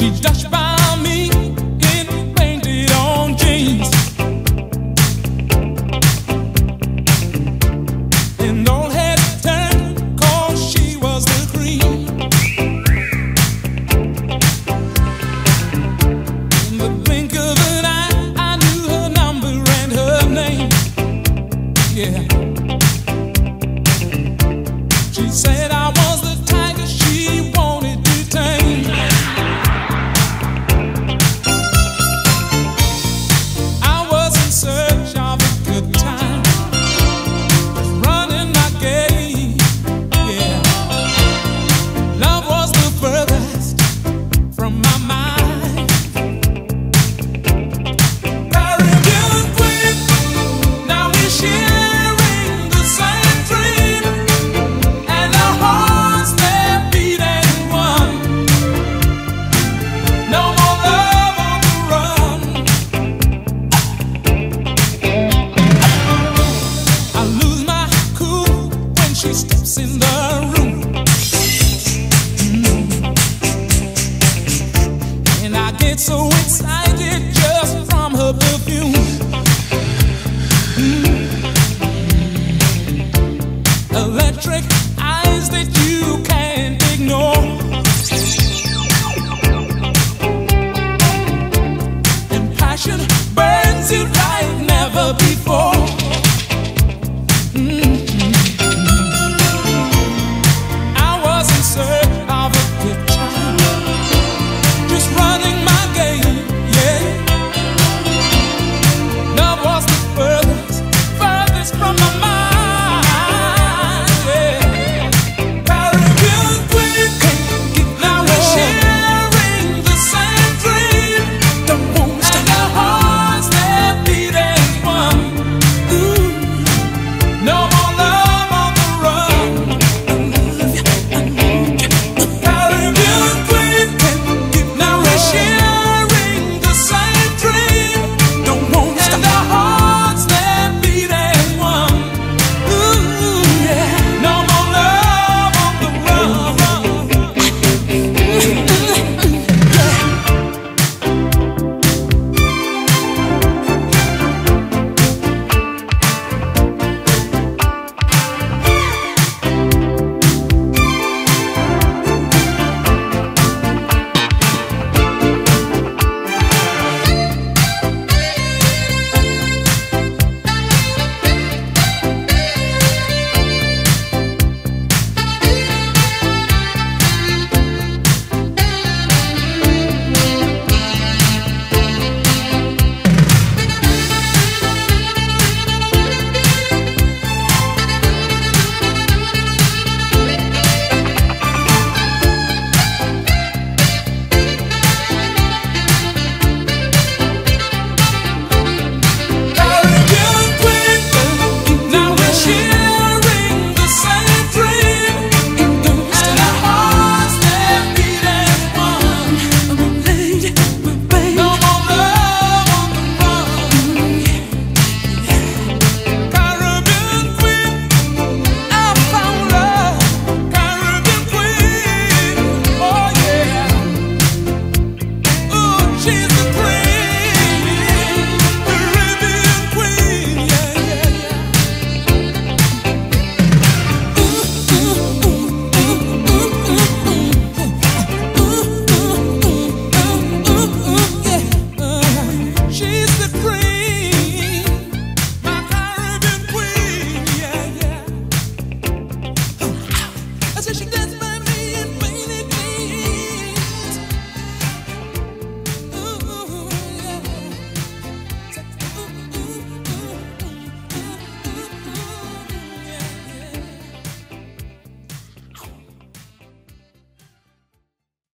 She dashed by. so excited just from her perfume. Mm. Electric eyes that you can't ignore. And passion. Azıcık da